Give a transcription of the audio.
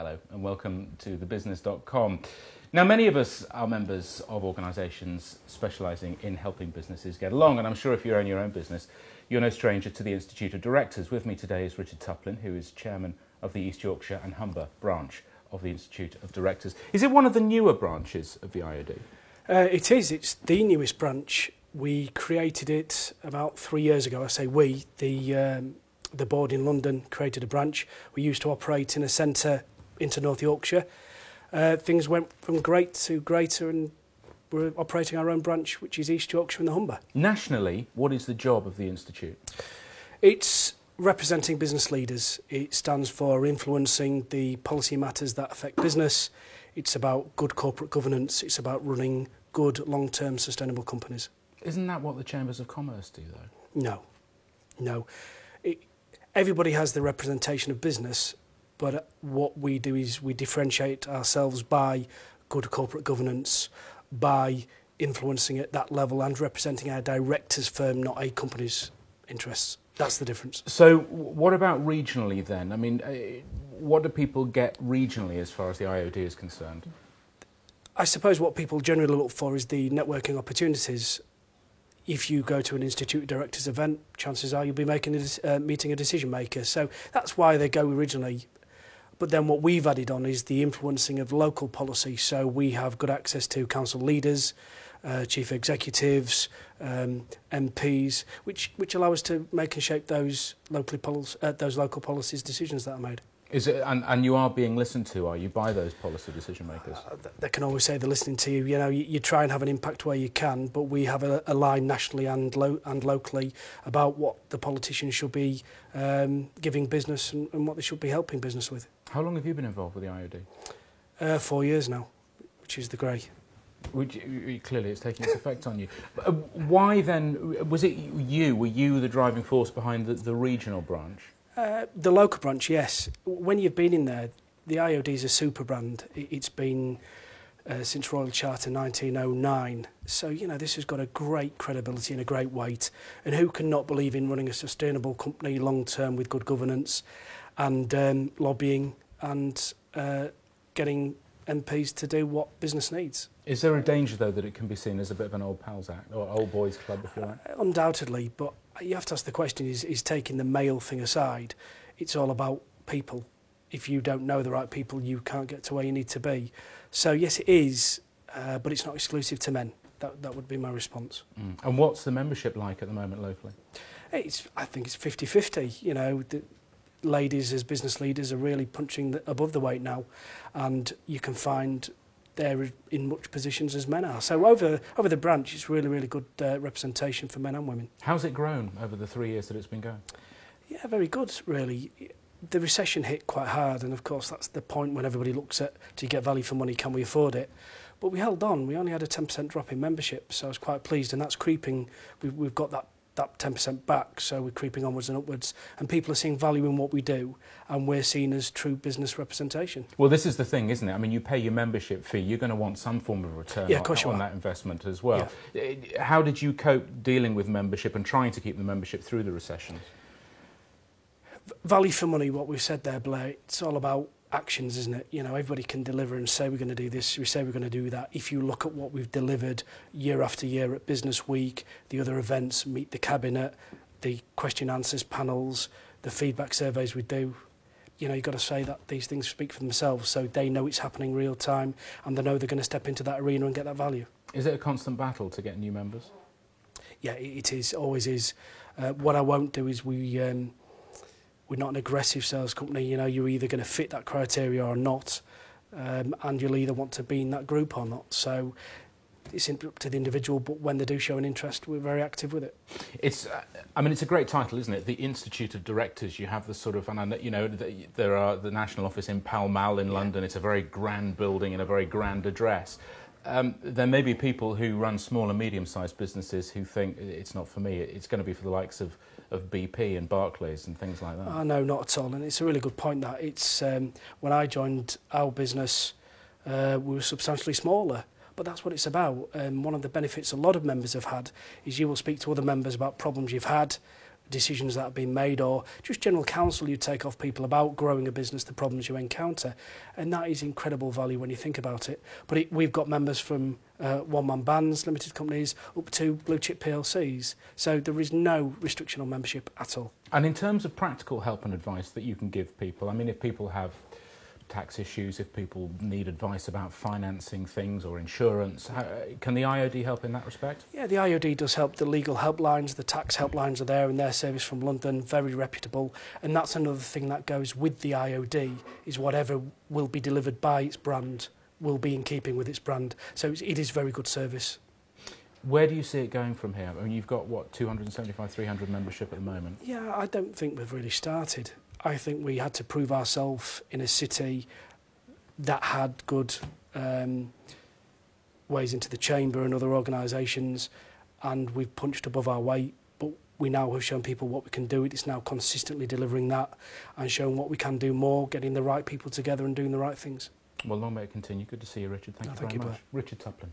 Hello and welcome to thebizniz.com. Now, many of us are members of organisations specialising in helping businesses get along, and I'm sure if you own your own business, you're no stranger to the Institute of Directors. With me today is Richard Tuplin, who is chairman of the East Yorkshire and Humber branch of the Institute of Directors. Is it one of the newer branches of the IOD? Uh, it is. It's the newest branch. We created it about three years ago. I say we. The um, the board in London created a branch. We used to operate in a centre into North Yorkshire. Uh, things went from great to greater, and we're operating our own branch, which is East Yorkshire and the Humber. Nationally, what is the job of the institute? It's representing business leaders. It stands for influencing the policy matters that affect business. It's about good corporate governance. It's about running good long-term sustainable companies. Isn't that what the Chambers of Commerce do, though? No, no. It, everybody has the representation of business, but what we do is we differentiate ourselves by good corporate governance, by influencing at that level and representing our directors firm, not a company's interests. That's the difference. So, what about regionally then? I mean, uh, what do people get regionally as far as the IOD is concerned? I suppose what people generally look for is the networking opportunities. If you go to an institute directors event, chances are you'll be making a, uh, meeting a decision maker. So that's why they go originally. But then what we've added on is the influencing of local policy. So we have good access to council leaders, uh, chief executives, um, MPs, which which allow us to make and shape those locally uh, those local policies decisions that are made. Is it, and, and you are being listened to, are you, by those policy decision makers? Uh, they can always say they're listening to you. You know, you, you try and have an impact where you can, but we have a, a line nationally and, lo and locally about what the politicians should be um, giving business and, and what they should be helping business with. How long have you been involved with the IOD? Uh, four years now, which is the grey. Which, clearly, it's taking its effect on you. Uh, why then? Was it you? Were you the driving force behind the, the regional branch? Uh, the local branch, yes. When you've been in there, the IOD is a super brand. It's been uh, since Royal Charter 1909. So, you know, this has got a great credibility and a great weight. And who can not believe in running a sustainable company long term with good governance and um, lobbying and uh, getting MPs to do what business needs. Is there a danger, though, that it can be seen as a bit of an old pals act or old boys club, if you like? Uh, undoubtedly, but you have to ask the question is, is taking the male thing aside, it's all about people. If you don't know the right people, you can't get to where you need to be. So, yes, it is, uh, but it's not exclusive to men. That, that would be my response. Mm. And what's the membership like at the moment locally? It's, I think it's 50 50. You know, the, ladies as business leaders are really punching the, above the weight now, and you can find they're in much positions as men are. So over over the branch, it's really really good uh, representation for men and women. How's it grown over the three years that it's been going? Yeah, very good, really. The recession hit quite hard, and of course that's the point when everybody looks at do you get value for money? Can we afford it? But we held on. We only had a 10% drop in membership, so I was quite pleased, and that's creeping. We've, we've got that that 10% back. So we're creeping onwards and upwards. And people are seeing value in what we do, and we're seen as true business representation. Well, this is the thing, isn't it? I mean, you pay your membership fee, you're going to want some form of return yeah, of on, on that investment as well. Yeah. Eh, how did you cope dealing with membership and trying to keep the membership through the recession? Value for money, what we've said there, Blair, it's all about actions, isn't it? You know, everybody can deliver and say we're going to do this, we say we're going to do that. If you look at what we've delivered year after year at Business Week, the other events, Meet the Cabinet, the question answers panels, the feedback surveys we do, you know, you've got to say that these things speak for themselves so they know it's happening real time and they know they're going to step into that arena and get that value. Is it a constant battle to get new members? Yeah, it is, always is. Uh, what I won't do is we um, we're not an aggressive sales company. You know, you're either going to fit that criteria or not, um, and you'll either want to be in that group or not. So it's up to the individual, but when they do show an interest, we're very active with it. It's, uh, I mean, it's a great title, isn't it? The Institute of Directors. You have the sort of, and you know, the, there are the national office in Pall Mall in yeah. London. It's a very grand building and a very grand address. um, there may be people who run small and medium-sized businesses who think it's not for me. It's going to be for the likes of of BP and Barclays and things like that. Oh, no, not at all. And it's a really good point that it's um, when I joined our business, uh, we were substantially smaller. But that's what it's about. Um, one of the benefits a lot of members have had is you will speak to other members about problems you've had, decisions that have been made or just general counsel you take off people about growing a business, the problems you encounter. And that is incredible value when you think about it. But it, we've got members from uh, one-man bands, limited companies, up to blue-chip PLCs. So there is no restriction on membership at all. And in terms of practical help and advice that you can give people, I mean, if people have tax issues, if people need advice about financing things or insurance. How, can the IOD help in that respect? Yeah, the IOD does help. The legal helplines, the tax helplines are there and their service from London, very reputable. And that's another thing that goes with the IOD, is whatever will be delivered by its brand will be in keeping with its brand. So it is very good service. Where do you see it going from here? I mean, you've got, what, 275, 300 membership at the moment? Yeah, I don't think we've really started. I think we had to prove ourselves in a city that had good um, ways into the chamber and other organisations, and we've punched above our weight. But we now have shown people what we can do. It's now consistently delivering that and showing what we can do more, getting the right people together and doing the right things. Well, long may it continue. Good to see you, Richard. Thank no, you thank very you, much. Richard Tuplin.